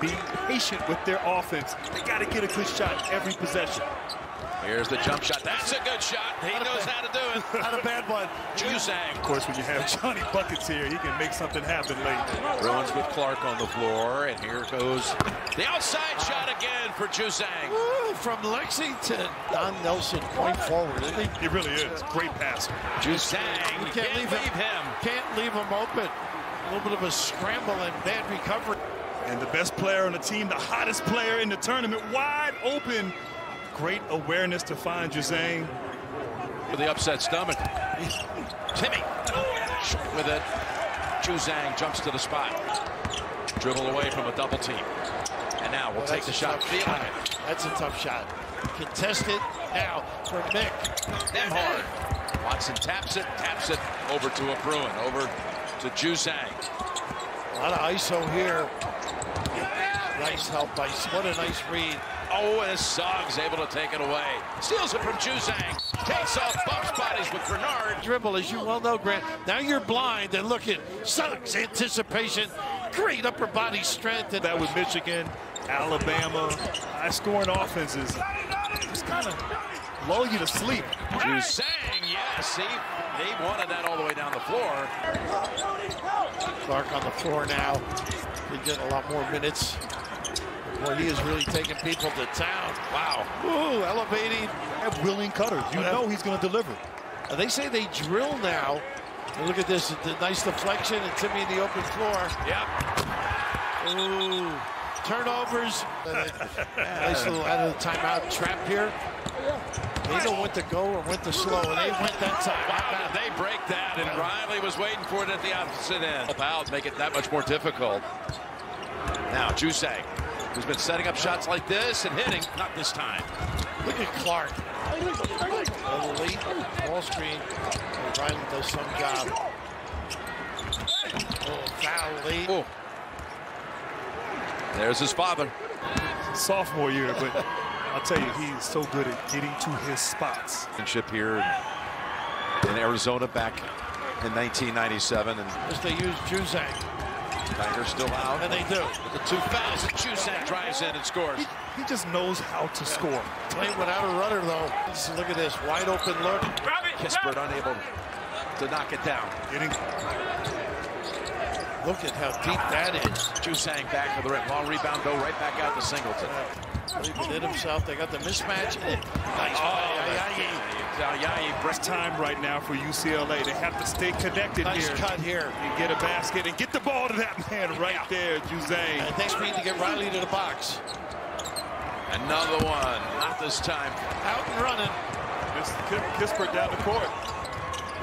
Be patient with their offense. They got to get a good shot every possession. Here's the jump shot. That's a good shot. He knows how to do it. Not a bad one. Juzang. Of course, when you have Johnny Buckets here, he can make something happen late. Bruins with Clark on the floor, and here goes the outside shot again for Juzang. Ooh, from Lexington. Don Nelson point forward, isn't he? It really is. Great pass. Juzang. You Can't, leave, him. Can't leave him open. A little bit of a scramble and bad recovery. And the best player on the team, the hottest player in the tournament, wide open. Great awareness to find Juzang. With the upset stomach. Timme with it. Juzang jumps to the spot. Dribble away from a double team. And now we'll Oh, take the shot. Feeling shot. it. That's a tough shot. Contested now for Mick. Nembhard. Watson taps it, taps it over to a Bruin, over to Juzang. A lot of ISO here. Nice help by, what a nice read. Oh, and Suggs able to take it away. Steals it from Juzang. Takes off, bumps bodies with Bernard. Dribble, as you well know, Grant. Now you're blind and look at Suggs anticipation. Great upper body strength. And That was Michigan, Alabama, high scoring offenses. Just kind of lull you to sleep. Juzang, yes, he, he wanted that all the way down the floor. Clark on the floor now. He get a lot more minutes. Boy, he is really taking people to town. Wow. Ooh, elevating. Have willing cutters. You know he's going to deliver. Uh, They say they drill now. And look at this, the nice deflection and Timme in the open floor. Yep. Ooh, turnovers. nice little out of the timeout trap here. They know when to go or when to slow, and they went that time. Wow, they break that? And Riley was waiting for it at the opposite end. Help out, make it that much more difficult. Now, Juzang, who's been setting up shots like this and hitting, not this time. Look at Clark. A late ball screen. And Riley does some job. Oh, foul late. Oh. There's his father. Sophomore year, but I'll tell you, he is so good at getting to his spots. Championship here in Arizona back in 1997, and As they use Juzang. Tyger still out. And they do. With the two fouls, and Juzang drives in and scores. He, he just knows how to score. Playing without a runner, though. Just look at this. Wide open look. Kispert unable to knock it down. Getting Look at how deep that is. Juzang back to the rim. Long rebound, go right back out to Singleton. He did himself. They got the mismatch. Nice oh, oh, play. Yayi breaks time right now for UCLA. They have to stay connected Nice here. cut here. And get a basket and get the ball to that man right there, Juzang. And they need to get Riley to the box. Another one. Not this time. Out and running. This Kispert down the court.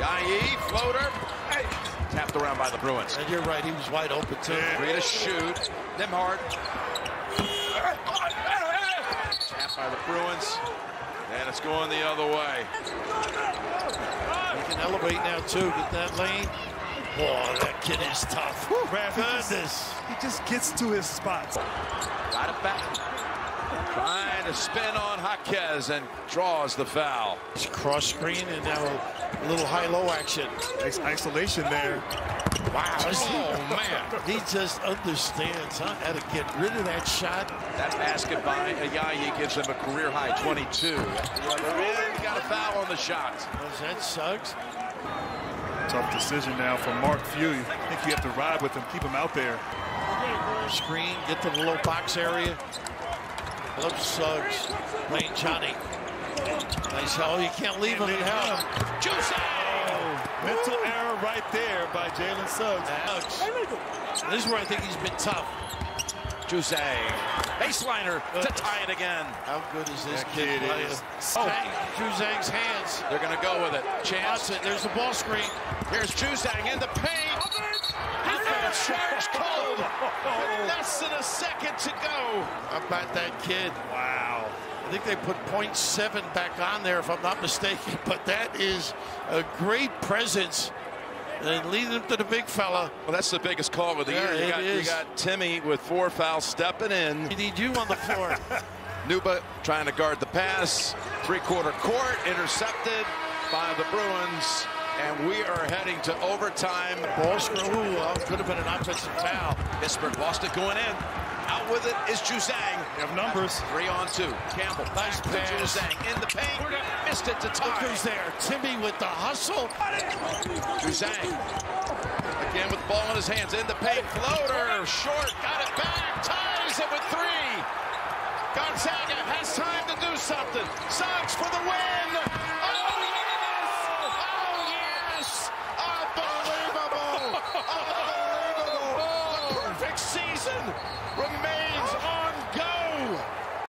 Yayi, floater. Hey. Tapped around by the Bruins. And you're right. He was wide open, too. Free to shoot. Nembhard. Tapped by the Bruins. And it's going the other way. He can elevate now, too. Get that lane. Boy, that kid is tough. Brad, he just- He just gets to his spots. Got it back. Trying to spin on Jaquez and draws the foul. It's cross screen and now a little high-low action. Nice isolation there. Wow. Oh, man. He just understands huh, how to get rid of that shot. That basket by Ayayi gives him a career high 22. The other end got a foul on the shot. Was that Suggs? Tough decision now for Mark Few. I think you have to ride with him, keep him out there. Screen, get to the low box area. Love Suggs. Playing Johnny. Nice hell. Oh, you can't leave him in hell. Juzang! Mental error right there by Jalen Suggs. Suggs. This is where I think he's been tough. Juzang. Baseliner to tie it again. How good is this That kid? kid playing? is- Zhang, oh. Drew Zhang's hands. They're going to go with it. Chance. Watson, there's the ball screen. Here's Juzang in the paint. Oh, he got charged cold. With less than a second to go. How about that kid? Wow. I think they put .7 back on there, if I'm not mistaken. But that is a great presence. And leading him to the big fella. Well, that's the biggest call of the Yeah, year. You got, you got Timme with four fouls stepping in. We need you on the floor. Nuba trying to guard the pass. Three-quarter court intercepted by the Bruins. And we are heading to overtime. ball screen. Ooh, uh, could have been an offensive foul. Pittsburgh lost it going in. Out with it is Juzang. You have numbers. Three on two. Campbell. Nice pass. Juzang in the paint. Missed it to Look who's there. Timme with the hustle. Juzang. Again with the ball in his hands. In the paint. Floater. Short. Got it back. Ties it with three. Gonzaga has time to do something. Suggs for the win. Oh, yes! Oh, yes! Unbelievable! Season remains.